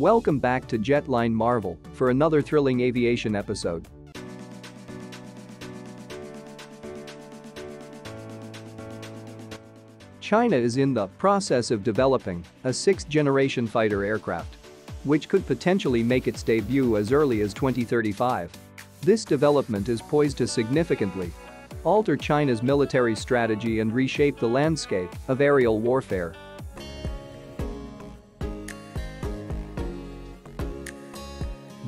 Welcome back to Jetline Marvel for another thrilling aviation episode. China is in the process of developing a sixth-generation fighter aircraft, which could potentially make its debut as early as 2035. This development is poised to significantly alter China's military strategy and reshape the landscape of aerial warfare.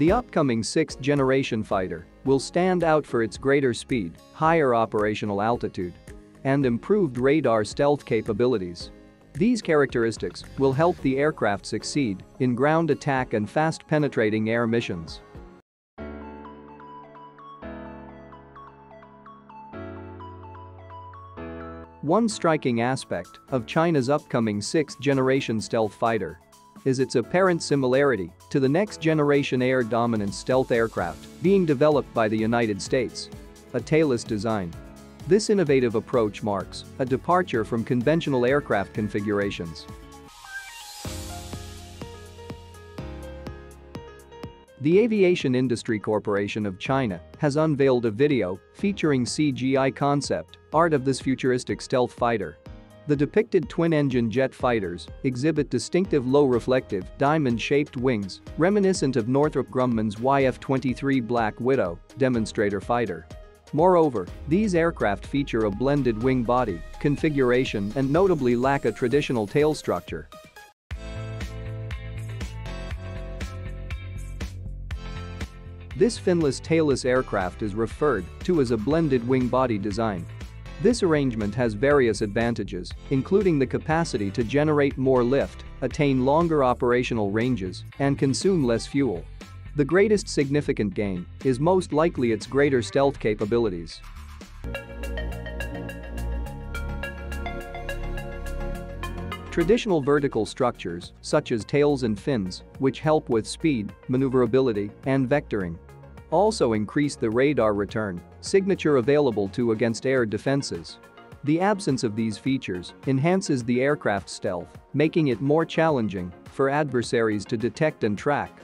The upcoming sixth-generation fighter will stand out for its greater speed, higher operational altitude, and improved radar stealth capabilities. These characteristics will help the aircraft succeed in ground attack and fast-penetrating air missions. One striking aspect of China's upcoming sixth-generation stealth fighter is its apparent similarity to the next-generation air dominance stealth aircraft being developed by the United States. A tailless design. This innovative approach marks a departure from conventional aircraft configurations. The Aviation Industry Corporation of China has unveiled a video featuring CGI concept art of this futuristic stealth fighter. The depicted twin-engine jet fighters exhibit distinctive low-reflective, diamond-shaped wings reminiscent of Northrop Grumman's YF-23 Black Widow demonstrator fighter. Moreover, these aircraft feature a blended wing body configuration and notably lack a traditional tail structure. This finless tailless aircraft is referred to as a blended wing body design. This arrangement has various advantages, including the capacity to generate more lift, attain longer operational ranges, and consume less fuel. The greatest significant gain is most likely its greater stealth capabilities. Traditional vertical structures, such as tails and fins, which help with speed, maneuverability, and vectoring, also increase the radar return, signature available to against air defenses. The absence of these features enhances the aircraft's stealth, making it more challenging for adversaries to detect and track.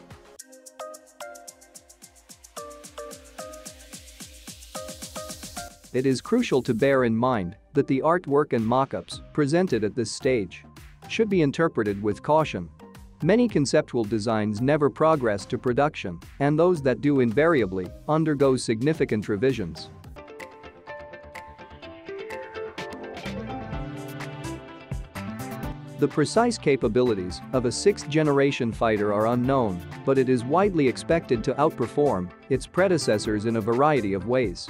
It is crucial to bear in mind that the artwork and mock-ups presented at this stage should be interpreted with caution. Many conceptual designs never progress to production, and those that do invariably undergo significant revisions. The precise capabilities of a sixth-generation fighter are unknown, but it is widely expected to outperform its predecessors in a variety of ways.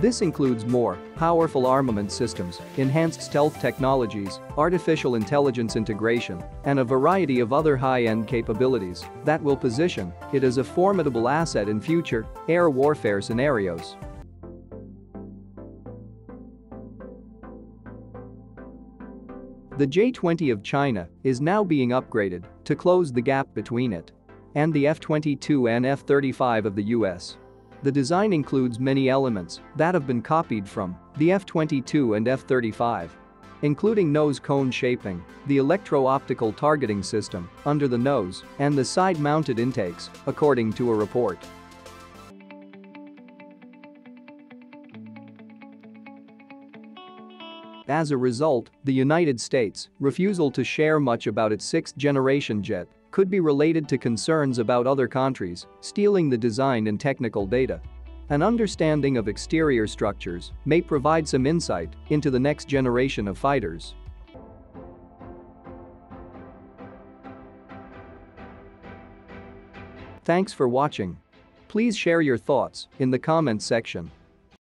This includes more powerful armament systems, enhanced stealth technologies, artificial intelligence integration, and a variety of other high-end capabilities that will position it as a formidable asset in future air warfare scenarios. The J-20 of China is now being upgraded to close the gap between it and the F-22 and F-35 of the US. The design includes many elements that have been copied from the F-22 and F-35 including nose cone shaping, the electro-optical targeting system under the nose, and the side-mounted intakes, according to a report. As a result, the United States' refusal to share much about its sixth-generation jet could be related to concerns about other countries stealing the design and technical data. An understanding of exterior structures may provide some insight into the next generation of fighters. Thanks for watching. Please share your thoughts in the comments section.